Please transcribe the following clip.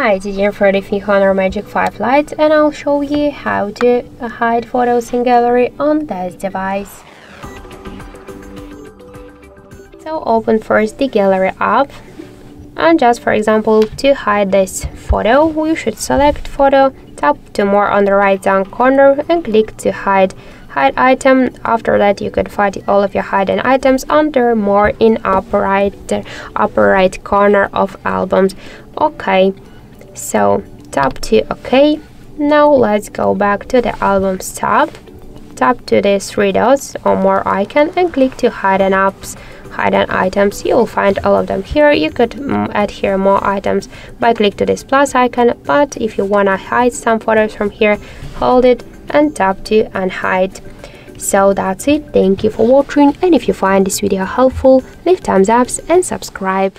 Hi, Jennifer the Honor Magic 5 Lite and I'll show you how to hide photos in gallery on this device. So open first the gallery app and just for example to hide this photo you should select photo, tap to more on the right down corner and click to hide. Hide item after that you can find all of your hidden items under more in upper right upper right corner of albums. Okay so tap to OK. Now let's go back to the albums tab. Tap to the three dots or more icon and click to hidden apps. Hidden items you'll find all of them here. You could mm, add here more items by click to this plus icon but if you wanna hide some photos from here hold it and tap to unhide. So that's it. Thank you for watching and if you find this video helpful leave thumbs ups and subscribe